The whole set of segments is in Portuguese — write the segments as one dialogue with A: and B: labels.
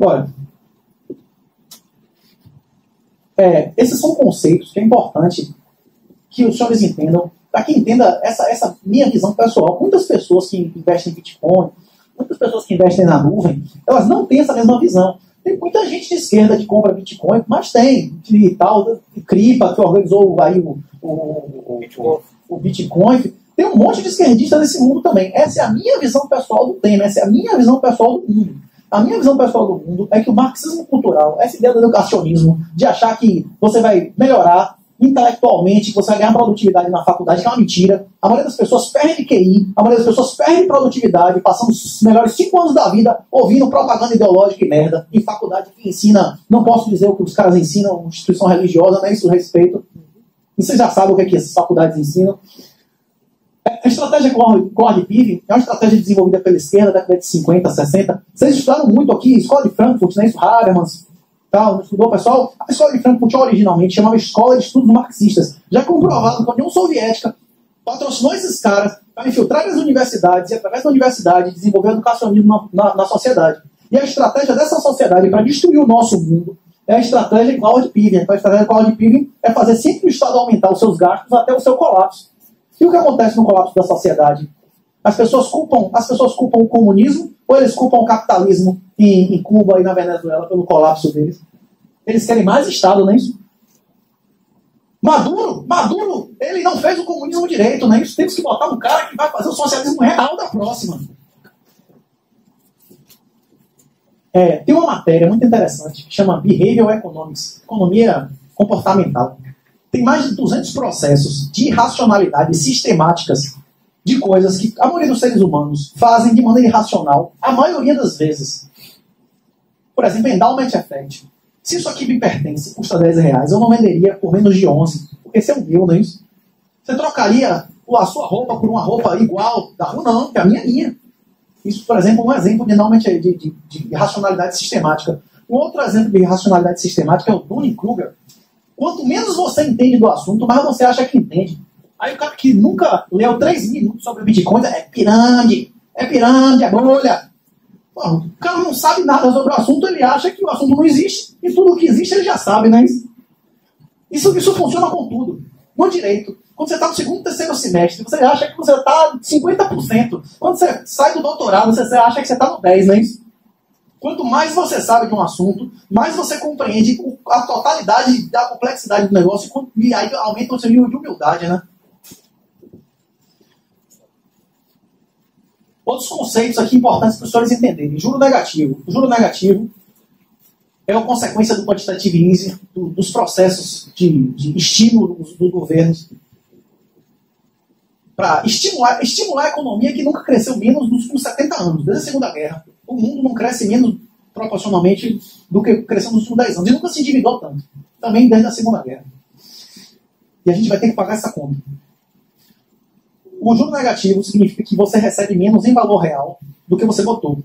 A: Agora, é, esses são conceitos que é importante que os senhores entendam, para que entenda essa, essa minha visão pessoal. Muitas pessoas que investem em Bitcoin, muitas pessoas que investem na nuvem, elas não têm essa mesma visão. Tem muita gente de esquerda que compra Bitcoin, mas tem, de tal, Cripa, que organizou aí o, o, o, o Bitcoin. Tem um monte de esquerdistas nesse mundo também. Essa é a minha visão pessoal do tema, essa é a minha visão pessoal do mundo. A minha visão pessoal do mundo é que o marxismo cultural, essa ideia do educacionismo, de achar que você vai melhorar intelectualmente, que você vai ganhar produtividade na faculdade, que é uma mentira. A maioria das pessoas perde QI, a maioria das pessoas perde produtividade, passando os melhores cinco anos da vida ouvindo propaganda ideológica e merda, em faculdade que ensina, não posso dizer o que os caras ensinam, instituição religiosa, né, isso respeito. E vocês já sabem o que, é que essas faculdades ensinam. A estratégia Core Piving é uma estratégia desenvolvida pela esquerda da década de 50, 60. Vocês estudaram muito aqui, Escola de Frankfurt, né? Isso, Habermas, tal, estudou, pessoal? A Escola de Frankfurt originalmente chamava Escola de Estudos Marxistas. Já comprovado que a União Soviética patrocinou esses caras para infiltrar as universidades e, através da universidade, desenvolver educacionismo na, na, na sociedade. E a estratégia dessa sociedade para destruir o nosso mundo é a estratégia Cloud Piving. A estratégia Cloud Piving é fazer sempre o Estado aumentar os seus gastos até o seu colapso. E o que acontece no colapso da sociedade? As pessoas culpam, as pessoas culpam o comunismo ou eles culpam o capitalismo em, em Cuba e na Venezuela pelo colapso deles? Eles querem mais Estado, não é isso? Maduro, Maduro, ele não fez o comunismo direito, não é isso? Temos que botar um cara que vai fazer o socialismo real da próxima. É, tem uma matéria muito interessante que chama Behavioral Economics, economia comportamental tem mais de 200 processos de racionalidade sistemáticas de coisas que a maioria dos seres humanos fazem de maneira irracional, a maioria das vezes. Por exemplo, endowment effect. Se isso aqui me pertence, custa 10 reais, eu não venderia por menos de 11, porque esse é o meu, não é isso? Você trocaria a sua roupa por uma roupa igual da rua? Não, que a minha é minha. Isso, por exemplo, é um exemplo de, de, de, de racionalidade sistemática. Um outro exemplo de racionalidade sistemática é o Dunning-Kruger, Quanto menos você entende do assunto, mais você acha que entende. Aí o cara que nunca leu três minutos sobre Bitcoin é pirâmide, é pirâmide, é bolha. O cara não sabe nada sobre o assunto, ele acha que o assunto não existe e tudo que existe ele já sabe, né? Isso, isso funciona com tudo. No direito, quando você está no segundo, terceiro semestre, você acha que você está 50%. Quando você sai do doutorado, você acha que você está no 10%, não é isso? Quanto mais você sabe de um assunto, mais você compreende a totalidade da complexidade do negócio e aí aumenta o seu nível de humildade, né? Outros conceitos aqui importantes para os senhores entenderem. Juro negativo. O juro negativo é uma consequência do quantitative easing, do, dos processos de, de estímulo dos, dos governos para estimular, estimular a economia que nunca cresceu menos nos últimos 70 anos, desde a Segunda Guerra o mundo não cresce menos proporcionalmente do que cresceu nos últimos 10 anos. E nunca se endividou tanto. Também desde a Segunda Guerra. E a gente vai ter que pagar essa conta. O juro negativo significa que você recebe menos em valor real do que você botou.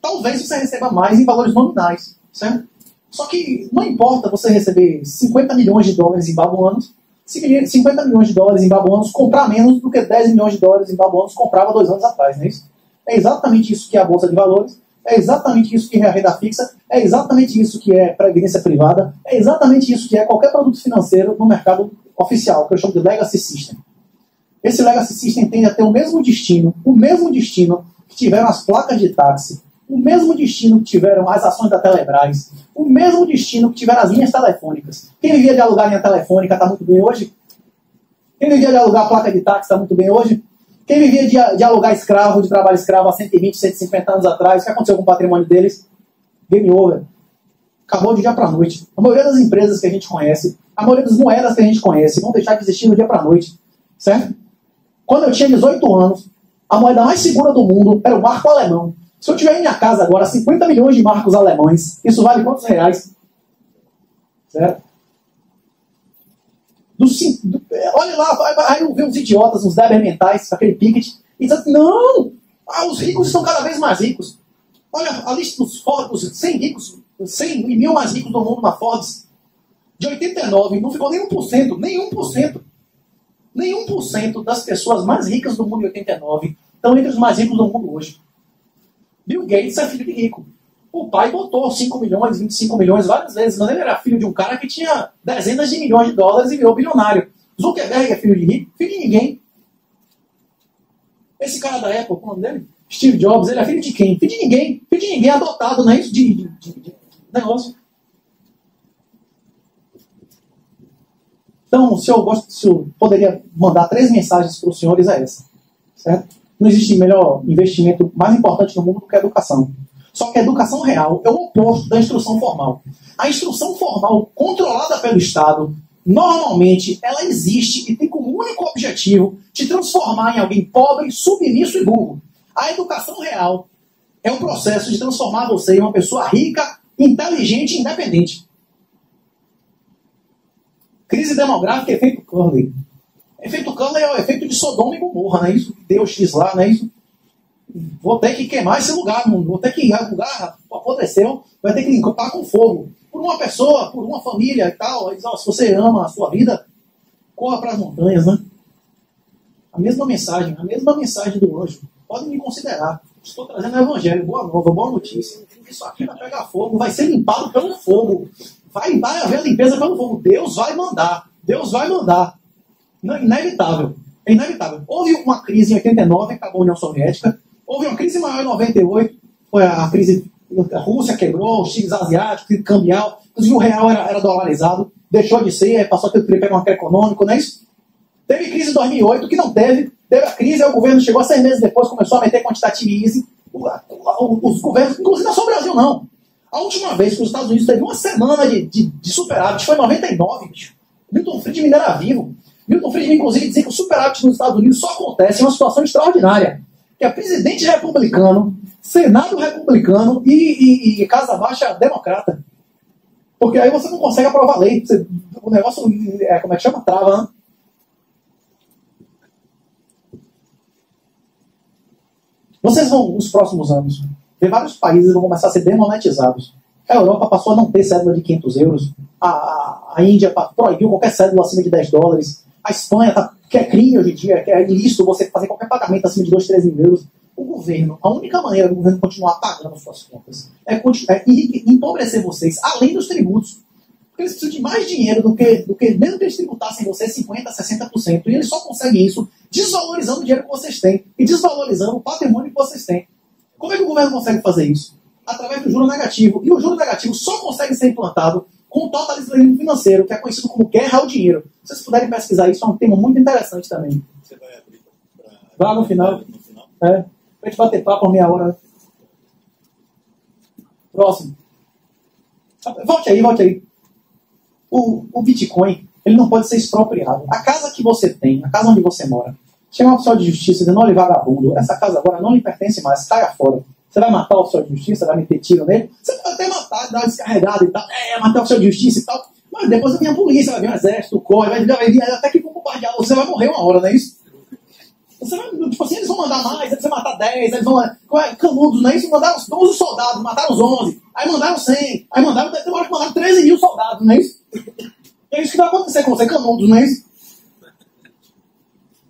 A: Talvez você receba mais em valores nominais, certo? Só que não importa você receber 50 milhões de dólares em babuanos, 50 milhões de dólares em babuanos comprar menos do que 10 milhões de dólares em babuanos comprava dois anos atrás, não é isso? É exatamente isso que é a Bolsa de Valores, é exatamente isso que é a renda fixa, é exatamente isso que é previdência privada, é exatamente isso que é qualquer produto financeiro no mercado oficial, que eu chamo de legacy system. Esse legacy system tende a ter o mesmo destino, o mesmo destino que tiveram as placas de táxi, o mesmo destino que tiveram as ações da Telebrás, o mesmo destino que tiveram as linhas telefônicas. Quem vivia de alugar linha telefônica está muito bem hoje? Quem vivia de alugar placa de táxi está muito bem hoje? Quem vivia de, de alugar escravo, de trabalho escravo há 120, 150 anos atrás, o que aconteceu com o patrimônio deles? Game over. Acabou de dia para noite. A maioria das empresas que a gente conhece, a maioria das moedas que a gente conhece, vão deixar de existir no dia para noite. Certo? Quando eu tinha 18 anos, a moeda mais segura do mundo era o marco alemão. Se eu tiver em minha casa agora 50 milhões de marcos alemães, isso vale quantos reais? Certo? Do, do, olha lá, aí eu vi uns idiotas, uns débeis mentais, aquele picket, e dizendo, não, ah, os ricos estão cada vez mais ricos. Olha a lista dos Forbes, 100 ricos, 100 e mil mais ricos do mundo na Forbes. De 89, não ficou nem 1%, nem 1%. Nem 1% das pessoas mais ricas do mundo em 89 estão entre os mais ricos do mundo hoje. Bill Gates é filho de rico. O pai botou 5 milhões, 25 milhões várias vezes, mas ele era filho de um cara que tinha dezenas de milhões de dólares e virou bilionário. Zuckerberg é filho de rico, filho de ninguém. Esse cara da Apple, é o nome dele? Steve Jobs, ele é filho de quem? Filho de ninguém. Filho de ninguém, adotado, não é isso? De, de, de, de negócio. Então, se eu gosto, se eu poderia mandar três mensagens para os senhores, é essa. Certo? Não existe melhor investimento mais importante no mundo do que a educação. Só que a educação real é o oposto da instrução formal. A instrução formal, controlada pelo Estado, normalmente ela existe e tem como único objetivo te transformar em alguém pobre, submisso e burro. A educação real é o processo de transformar você em uma pessoa rica, inteligente e independente. Crise demográfica, efeito Curley. Efeito Curley é o efeito de Sodoma e Gomorra, não é isso? Deus diz lá, não é isso? Vou ter que queimar esse lugar, mundo. vou ter que ir lugar apodreceu, vai ter que limpar com fogo. Por uma pessoa, por uma família e tal. se você ama a sua vida, corra para as montanhas, né? A mesma mensagem, a mesma mensagem do anjo. Podem me considerar. Estou trazendo o evangelho, boa nova, boa notícia. Isso aqui vai pegar fogo, vai ser limpado pelo fogo. Vai, vai haver limpeza pelo fogo. Deus vai mandar. Deus vai mandar. Inevitável. É inevitável. Houve uma crise em 89, acabou a União Soviética. Houve uma crise maior em 98, foi a crise. A Rússia quebrou, os tigres asiáticos, crise cambial. Inclusive o real era, era dolarizado, deixou de ser, passou a ter o tripé marco econômico, não é isso? Teve crise em 2008, que não teve. Teve a crise, aí o governo chegou seis meses depois, começou a meter quantitative easing. Os governos, inclusive não só o Brasil, não. A última vez que os Estados Unidos teve uma semana de, de, de superávit foi em 99, bicho. Milton Friedman era vivo. Milton Friedman, inclusive, dizia que o superávit nos Estados Unidos só acontece em uma situação extraordinária. Que é presidente republicano, Senado republicano e, e, e Casa Baixa democrata. Porque aí você não consegue aprovar lei. Você, o negócio, é, como é que chama? Trava, né? Vocês vão, nos próximos anos, ver vários países vão começar a ser demonetizados. A Europa passou a não ter cédula de 500 euros. A, a, a Índia proibiu qualquer cédula acima de 10 dólares. A Espanha, tá, que é crime hoje em dia, que é ilícito você fazer qualquer pagamento acima de 2, 3 mil euros. O governo, a única maneira do governo continuar pagando suas contas é, é empobrecer vocês, além dos tributos. Porque eles precisam de mais dinheiro do que, do que mesmo que eles tributassem vocês 50%, 60%. E eles só conseguem isso desvalorizando o dinheiro que vocês têm e desvalorizando o patrimônio que vocês têm. Como é que o governo consegue fazer isso? Através do juro negativo. E o juro negativo só consegue ser implantado com o totalismo financeiro, que é conhecido como guerra ao dinheiro. Se vocês puderem pesquisar isso, é um tema muito interessante também. Você vai abrir para. Lá no final. No final. É. Pra gente bater papo meia hora. Próximo. Volte aí, volte aí. O, o Bitcoin, ele não pode ser expropriado. A casa que você tem, a casa onde você mora, chega uma pessoa de justiça dizendo, olha, vagabundo, essa casa agora não lhe pertence mais, saia fora. Você vai matar o oficial de justiça, vai meter tiro nele? Você pode até matar, dar uma descarregada e tal, é, matar o oficial de justiça e tal. Mas depois vem a polícia, vai vir o exército, COI, vai, vai vir até que vão bombardear, você vai morrer uma hora, não é isso? Você vai, tipo assim, eles vão mandar mais, eles vão matar 10, eles vão. É, canudos, não é isso? Mandaram 11 soldados, mataram os 11, aí mandaram 100, aí mandaram, tem que mandaram 13 mil soldados, não é isso? É isso que vai acontecer com você, canudos, não é isso?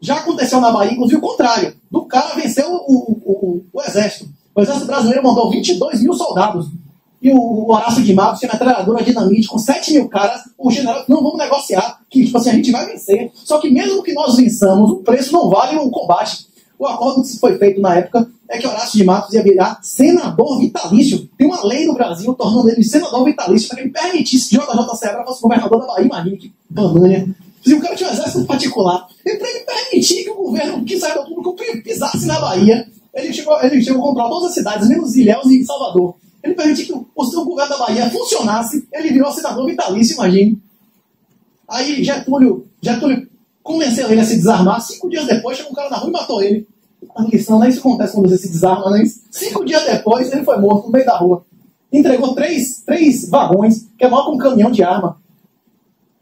A: Já aconteceu na Bahia, inclusive o contrário. Do cara venceu o, o, o, o exército. O exército brasileiro mandou 22 mil soldados. E o, Horácio de Matos tinha metralhadora dinamite com 7 mil caras. O general, não, vamos negociar, que tipo assim, a gente vai vencer. Só que mesmo que nós vençamos, o preço não vale o combate. O acordo que foi feito na época é que Horácio de Matos ia virar senador vitalício. Tem uma lei no Brasil tornando ele senador vitalício para que ele permitisse que JJ Serra fosse governador da Bahia. Imagina que banana. Se o cara tinha um exército particular, e para ele permitir que o governo que saiu do público pisasse na Bahia, ele chegou, ele chegou a controlar todas as cidades, menos Ilhéus e Salvador. Ele permitiu que o, o governo da Bahia funcionasse, ele virou senador vitalício, imagine. Aí Getúlio, Getúlio convenceu ele a se desarmar. Cinco dias depois, chegou um cara na rua e matou ele. A lição, não é isso acontece quando você se desarma, é isso? Cinco dias depois, ele foi morto no meio da rua. Entregou três, três vagões, que é maior que um caminhão de arma.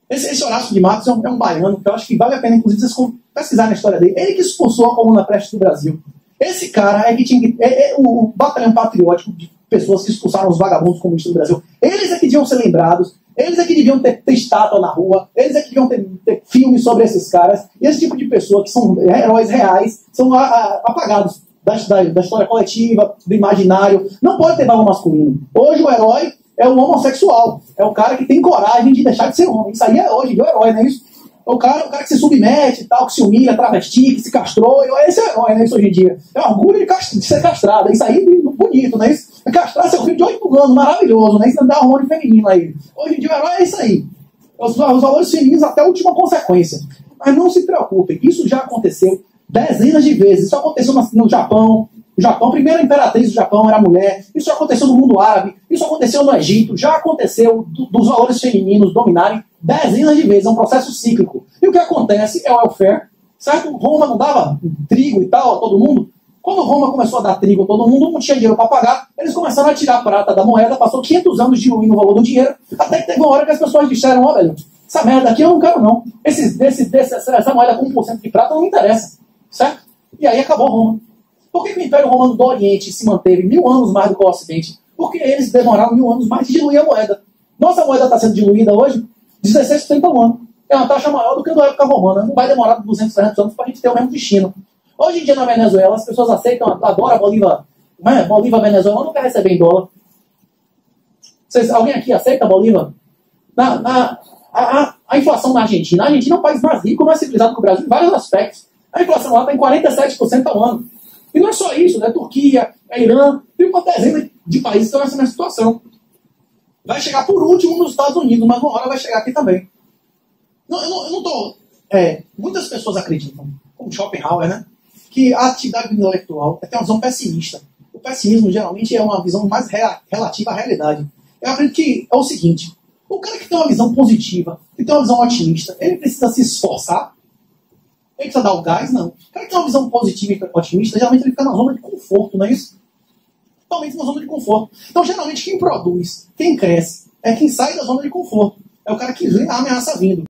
A: Esse, esse Horácio de Matos é um, é um, baiano que eu acho que vale a pena, inclusive, vocês pesquisarem a história dele. Ele que expulsou a coluna preste do Brasil. Esse cara é que tinha que. É, é o batalhão patriótico de pessoas que expulsaram os vagabundos comunistas do Brasil. Eles é que deviam ser lembrados, eles é que deviam ter, ter estátua na rua, eles é que deviam ter, ter filmes sobre esses caras. E esse tipo de pessoa, que são heróis reais, são a, a, apagados. da, da, da história coletiva, do imaginário. Não pode ter valor masculino. Hoje o herói é o homossexual. É o cara que tem coragem de deixar de ser homem. Isso aí é hoje, o herói, não é isso? É o cara, o cara que se submete, tal, que se humilha, travesti, que se castrou. Esse é herói, né? Isso hoje em dia. É orgulho de, de ser castrado. Isso aí é bonito, né? É castrar seu filho de 8 anos, maravilhoso, né? Isso dá hormônio feminino aí. Hoje em dia o herói é isso aí. Os, os valores femininos até a última consequência. Mas não se preocupem, isso já aconteceu dezenas de vezes. Isso aconteceu no Japão, o Japão, a primeira imperatriz do Japão era mulher. Isso aconteceu no mundo árabe. Isso aconteceu no Egito. Já aconteceu do, dos valores femininos dominarem dezenas de vezes. É um processo cíclico. E o que acontece é o welfare. Certo? Roma não dava trigo e tal a todo mundo. Quando Roma começou a dar trigo a todo mundo, não tinha dinheiro para pagar. Eles começaram a tirar a prata da moeda. Passou 500 anos diluindo o valor do dinheiro. Até que teve uma hora que as pessoas disseram: Ó, oh, velho, essa merda aqui eu não quero, não. Esse, desse, desse, essa moeda com 1% de prata não me interessa. Certo? E aí acabou Roma. Por que, que o Império Romano do Oriente se manteve mil anos mais do que o Ocidente? Porque eles demoraram mil anos mais de diluir a moeda. Nossa moeda está sendo diluída hoje 16% ao ano. É uma taxa maior do que a da época romana. Não vai demorar 200, 300 anos para a gente ter o mesmo destino. Hoje em dia na Venezuela, as pessoas aceitam, adoram a Bolívar, é? Bolívar Venezuela, não quer receber em dólar. Vocês, alguém aqui aceita a Bolívar? Na, na, a, a, a, inflação na Argentina. A Argentina é um país mais rico, mais civilizado que o Brasil em vários aspectos. A inflação lá está em 47% ao ano. E não é só isso, né? Turquia, é Irã, tem uma dezena de países que estão nessa mesma situação. Vai chegar por último nos Estados Unidos, mas uma hora vai chegar aqui também. Não, eu não, tô. É, muitas pessoas acreditam, como Schopenhauer, né? Que a atividade intelectual é ter uma visão pessimista. O pessimismo geralmente é uma visão mais relativa à realidade. Eu acredito que é o seguinte: o cara que tem uma visão positiva, que tem uma visão otimista, ele precisa se esforçar ele precisa dar o gás? Não. O cara que tem uma visão positiva e otimista, geralmente ele fica na zona de conforto, não é isso? Totalmente na zona de conforto. Então, geralmente, quem produz, quem cresce, é quem sai da zona de conforto. É o cara que vê a ameaça vindo.